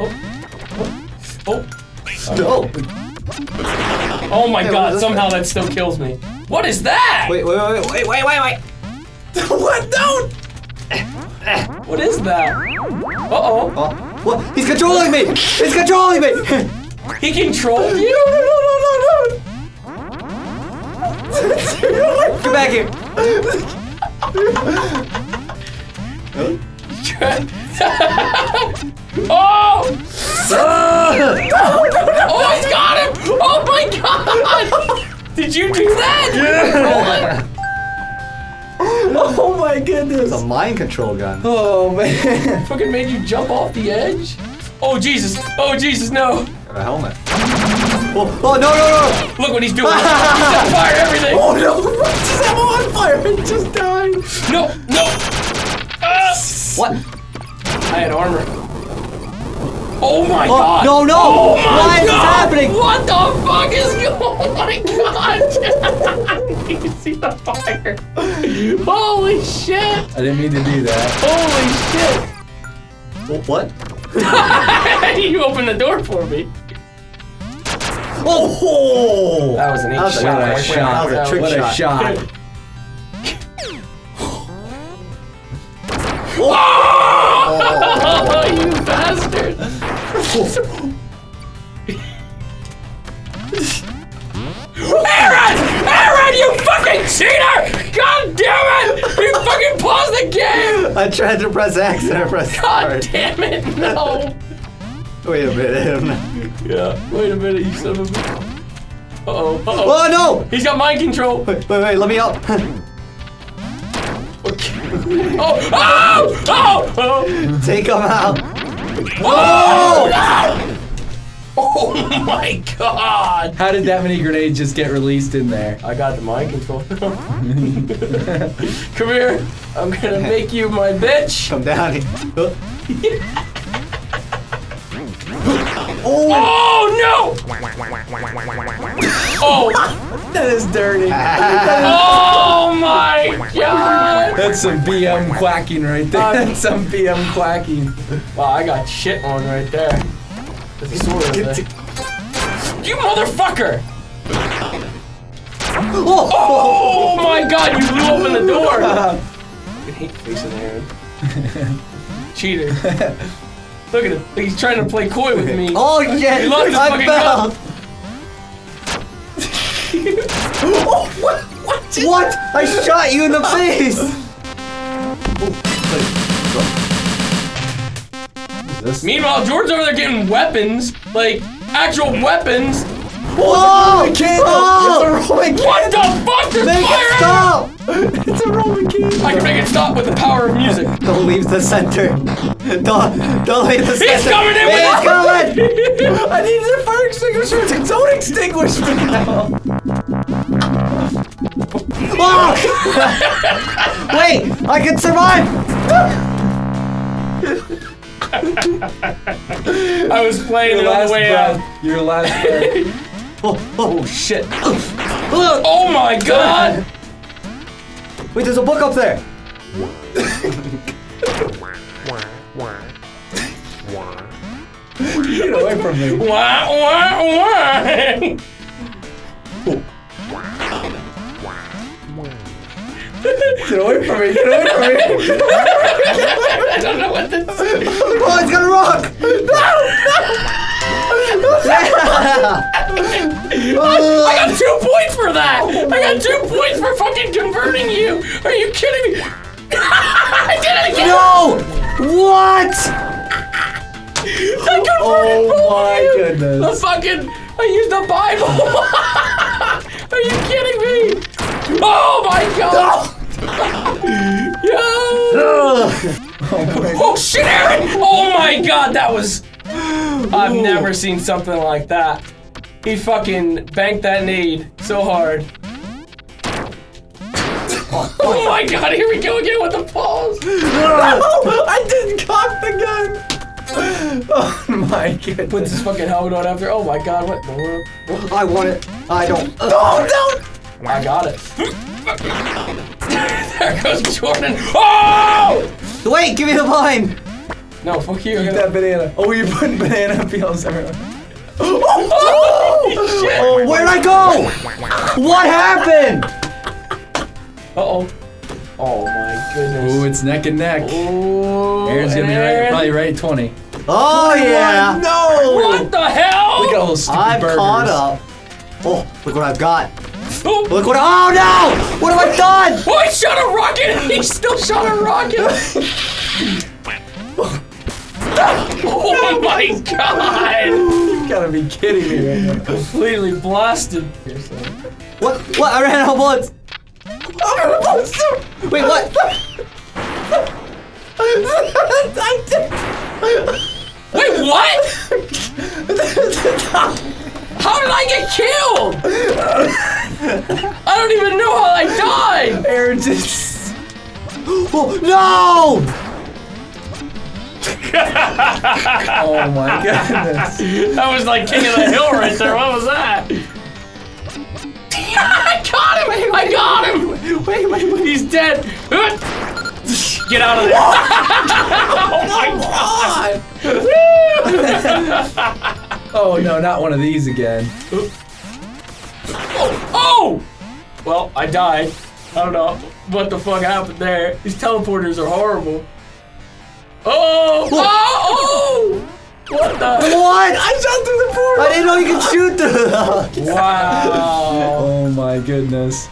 Oh. Oh. No. Oh my Hey, god, somehow that still kills me. What is that? Wait, wait, wait, wait, wait, wait, wait. what? Don't. What is that? Uh-oh. Oh, what? He's controlling me. He's controlling me. He controlled you? No, no, no, no! Get back here. oh! Did you do that? Yeah. Oh my goodness. It's a mind control gun. Oh man. Fucking made you jump off the edge? Oh Jesus! Oh Jesus, no! Got a helmet. Oh, oh no, no, no. Look what he's doing! He's on fire everything! Oh no. Just am on fire. It just died. No! No! Ah! What? I had armor. Oh my Oh, god! no, no. Oh my Why is this happening? What the fuck is going on? Oh my god! you can see the fire. Holy shit! I didn't mean to do that. Holy shit! What? shit! you opened the door for me. Oh! That was an eight That was a- shot. what a shot. That was a trick What a shot. shot. Oh, you bastard! Aaron! Aaron, you fucking cheater! God damn it! You fucking paused the game! I tried to press X and I pressed God R. damn it, no! Wait a minute. Yeah, wait a minute, you son of a... Uh-oh, uh-oh. Oh no! He's got mind control! Wait, wait, wait, let me up. Oh, oh, oh, oh! Take him out. Oh! no! Oh my god! How did that many grenades just get released in there? I got the mind control. Come here. I'm gonna make you my bitch. Come down here. Oh, Oh no! Oh! That is dirty. My god! That's some BM quacking right there. Um, That's some BM quacking. Wow, I got shit on right there. There's a sword over there. You motherfucker! oh, Oh my god, you blew open the door! I hate facing Aaron. Cheater. Look at him. He's trying to play coy with me. oh yeah! He lost his I fucking fell. gun. oh, what? What? What? I shot you in the face. This Meanwhile, George's over there getting weapons, like actual weapons. Whoa! Roman candle. Oh! It's a Roman What the fuck? There's Make fire! it stop! It's a Roman candle. I can make it stop with the power of music. Don't leave the center. Don't don't leave the center. He's coming in with He's coming. I need the fire extinguisher. Don't extinguish me now. Oh! Wait, I can survive. I was playing it Your on last the way breath. out. Your last breath. Oh, oh. Shit. Look. Oh my god! Wait, there's a book up there. Get away from me. Wah, wah, wah. Get away from me. Get away from me. I don't know what this is. Oh, it's gonna rock. I got two points for that! I got two points for fucking converting you! Are you kidding me? I did it again! no! What? I converted Oh my you! goodness. The fucking I used the Bible! Are you kidding me? Oh my god! Yo! Oh shit, Aaron! Oh my god, that was I've never seen something like that. He fucking banked that nade so hard. Oh my god, here we go again with the pause! I didn't cock the gun. Oh my god. Put this fucking helmet on after. Oh my god, what the world? I want it. I don't. Oh no. I got it. there goes Jordan. Oh! Wait, give me the vine. No, fuck you. Eat that banana. Oh, you're putting banana peels everywhere. Oh, Oh, oh, oh where'd I go? What happened? Uh-oh. Oh my goodness. Ooh, it's neck and neck. Oh, Aaron's gonna be right, probably right at 20. Oh yeah. No! What the hell? Look at all those stupid I'm burgers. caught up. Oh, look what I've got. Oh, Look what. Oh no! What have I done? oh, he shot a rocket! He still shot a rocket! oh my god! You gotta be kidding me right now. Completely blasted. What? What? I ran out of bullets. Wait, what? Wait, what? How did I get killed? I don't even know how I died. Aaron just. Oh, no! Oh my goodness. That was like King of the Hill right there. What was that? I got him! I got him! Wait, wait, wait. He's dead. Get out of there. oh my god. Oh no, not one of these again. Oh! oh! Well, I died. I don't know what the fuck happened there. These teleporters are horrible. Oh! Oh! oh! What the? What? I shot through the portal! I didn't know you could shoot through the. Wow. Oh my goodness.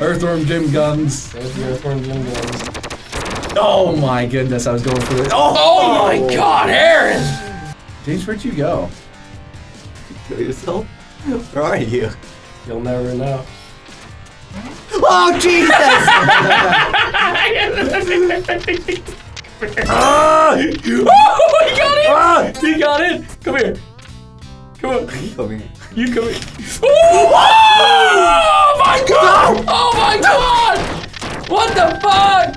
Earthworm Jim guns. There's the earthworm Jim guns. Oh my goodness, I was going for it. Oh! Oh my god, Aaron! James, where'd you go? Kill yourself? Where are you? You'll never know. Oh Jesus! Oh, he got it! Ah! He got it! Come here. Come on. Come here. You come here. Oh my god! Oh my god! What the fuck?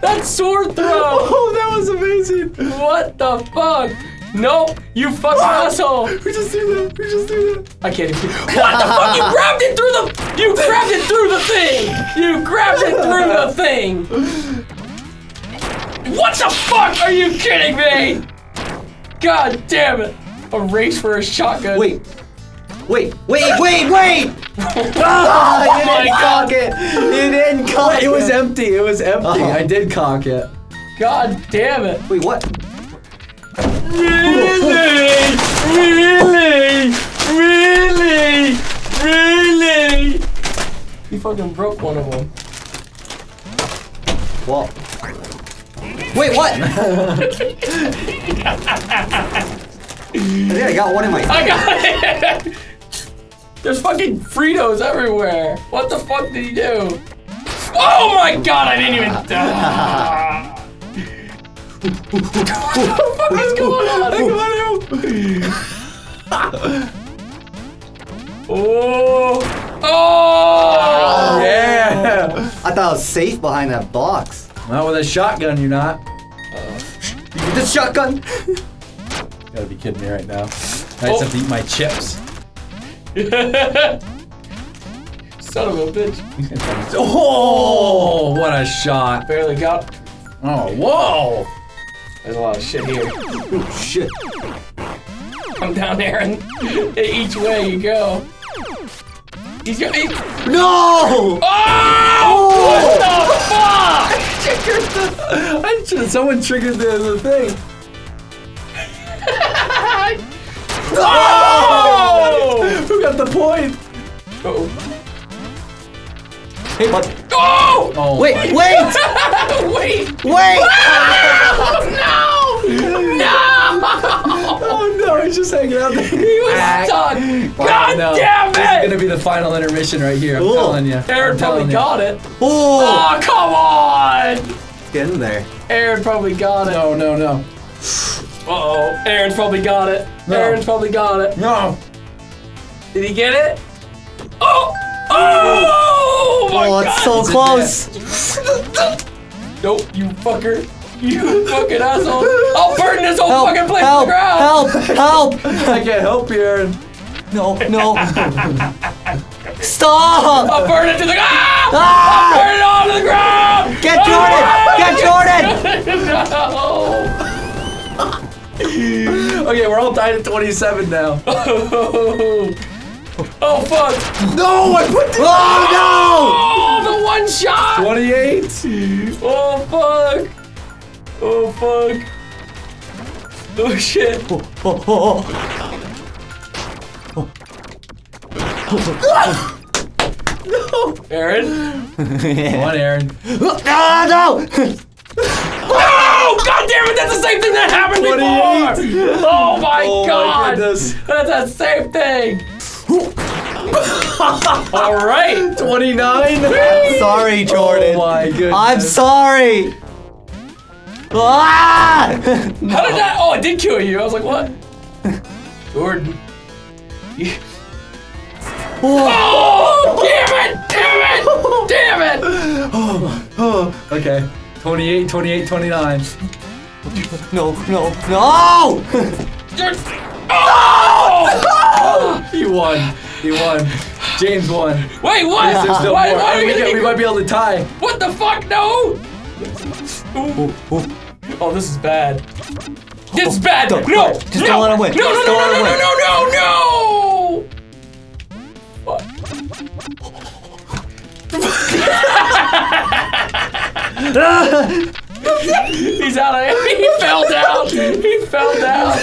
That sword throw! Oh, that was amazing! What the fuck? Nope, you fucking asshole! We just do that. We just do that. I can't even. What the fuck? You grabbed it through the. You grabbed it through the thing. You grabbed it through the thing. What the fuck? Are you kidding me? God damn it! A race for a shotgun. Wait. Wait, wait, wait, wait! Ah, Oh you my didn't God. cock it! You didn't cock It was empty. It was empty. Oh. I did cock it. God damn it! Wait, what? Really? Really? Really? Really? He fucking broke one of them. What? Wait, what? I think I got one in my. I got it! There's fucking Fritos everywhere. What the fuck did he do? Oh my god, I didn't even. Ah. the fuck is going on? Oh! Oh! Yeah. I thought I was safe behind that box. Not with a shotgun, you're not. You get this shotgun? You gotta be kidding me right now. I just Oh. have to eat my chips. Son of a bitch. Oh, what a shot. Barely got. Oh, whoa. There's a lot of shit here. Oh, shit. Come down, Aaron. Each way you go. He's gonna. He, No! oh! What the fuck? I should have, someone triggered the, the thing. Oh! Who got the point? Oh! Hey, bud. Oh! Oh, Wait, my- Wait! wait! Wait! Oh, no! No! Oh no, he's just hanging out there. He was ah. stuck! God no. damn This is gonna be the final intermission right here. I'm Cool. telling you. Aaron I'm telling probably you. got it. Oh! Oh, come on! Get in there. Aaron probably got it. No, no, no. Uh-oh. Aaron's probably got it. No. Aaron's probably got it. No. Did he get it? Oh! Oh! My Oh, it's God. so close. Nope, you fucker. You fucking asshole. I'll burn this whole Help! fucking place Help! to the ground. Help! Help! I can't help you, Aaron. No, no. Stop! I'll burn it to the ah! Ah! Burn it all to the ground. Get Jordan! Get Jordan! no! Okay, we're all tied at 27 now. Oh fuck! No, I put the. Oh no! Oh, the one shot! 28. Oh fuck! Oh fuck! Oh shit! no! Oh, oh, Aaron? Come on, Aaron. oh. Ah, no! Oh god damn it! That's the same thing that happened 28. before! Oh my Oh my goodness. That's the same thing! Alright! 29. Sorry, Jordan. Oh my goodness. I'm sorry. Ah! How did that? Oh, it did kill you. I was like, what? Jordan. Oh, damn it! Damn it! Damn it! Oh. Okay. 28, 28, 29. No, no, no! Jordan. Oh! He won. He won. James won. Wait, what? There's still why, more. why are we, we got- we might be able to tie. What the fuck? No! Oh, this is bad. This is bad. Don't- no, just no, don't let him win. No, no, no, don't no, let him no, win. no, no, no, no. What? He's out of He fell down. He fell down.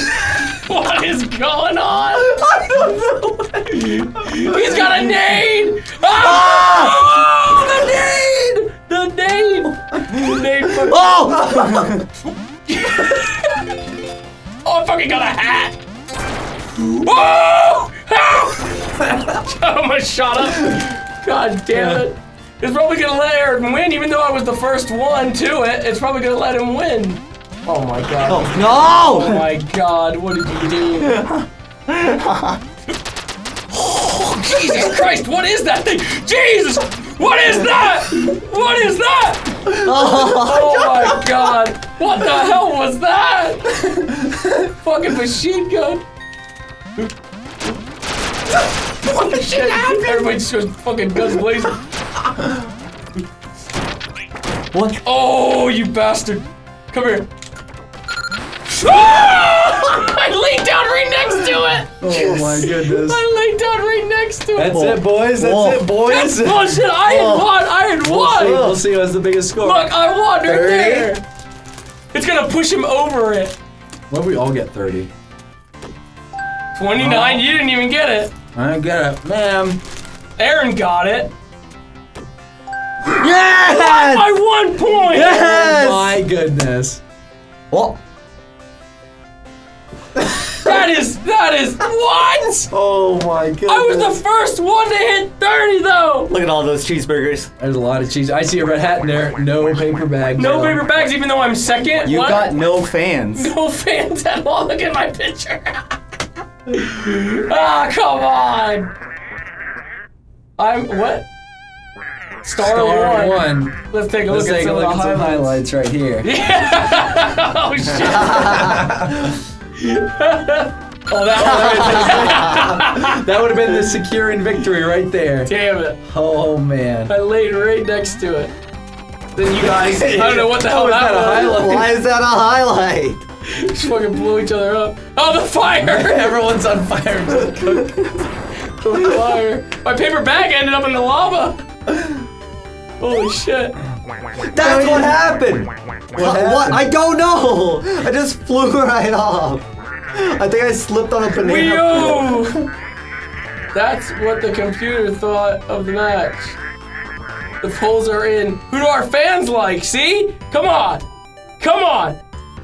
What is going on? I don't know. He's got a nade. Ah! Oh, the nade. The nade. The nade. fucking- Oh! Oh, I fucking got a hat! Help! I almost shot up. God damn it. It's probably gonna let Aaron win, even though I was the first one to it. It's probably gonna let him win. Oh my god. Oh, No! Oh my god, what did you do? oh, Jesus Christ, what is that thing? Jesus! What is that? What is that? Oh, oh my god. What the hell was that? Fucking machine gun. what the shit happened? Everybody just goes fucking guns blazing. What? Oh, you bastard. Come here. I laid down right next to it. Oh my goodness. I laid down right next to it. That's it, boys. That's Whoa. it, boys. That's bullshit. I had Oh. won. I had We'll see. won. We'll see what's the biggest score. Look, I won right 30? there. It's gonna push him over it. What if we all get 30? 29, you didn't even get it. I don't get it. Ma'am. Aaron got it. Yes! By one point. Yes! Oh my goodness. Oh, That is, that is, what? Oh my god! I was the first one to hit 30 though. look at all those cheeseburgers. There's a lot of cheese. I see a red hat in there. No paper bags. No paper bags, even though I'm second. You what? got no fans. no fans at all. Look at my picture. ah, come on. I'm, what? Star, Star one. one. Let's take a Let's look at take a some look of the some highlights. highlights right here. Yeah. oh shit. oh, that That would have been the securing victory right there. Damn it. Oh man. I laid right next to it. Then you guys, I don't know what the hell How is that, that a was. highlight? Why is that a highlight? Just fucking blew each other up. Oh, the fire! Everyone's on fire. The fire. My paper bag ended up in the lava. Holy shit. That's what happened. What, what? happened? I don't know. I just flew right off. I think I slipped on a banana. Wee-oo! That's what the computer thought of the match. The polls are in. Who do our fans like? See? Come on. Come on.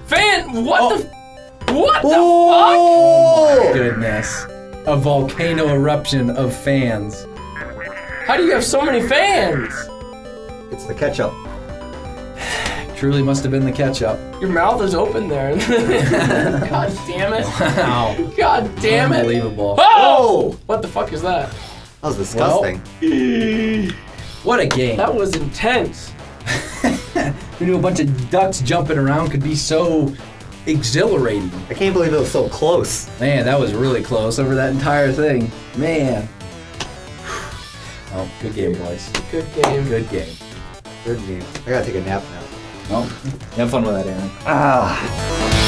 Fan. What the. Oh. What the Oh! Goodness. A volcano eruption of fans. How do you have so many fans? It's the ketchup. Truly must have been the ketchup. Your mouth is open there. God damn it. Wow. God damn it. Unbelievable. Oh! oh! What the fuck is that? That was disgusting. What a game. That was intense. We knew a bunch of ducks jumping around could be so exhilarating. I can't believe it was so close. Man, that was really close over that entire thing. Man. Oh, good game, boys. Good game. Good game. Good game. I gotta take a nap now. Well, have fun with that, Aaron. Ah.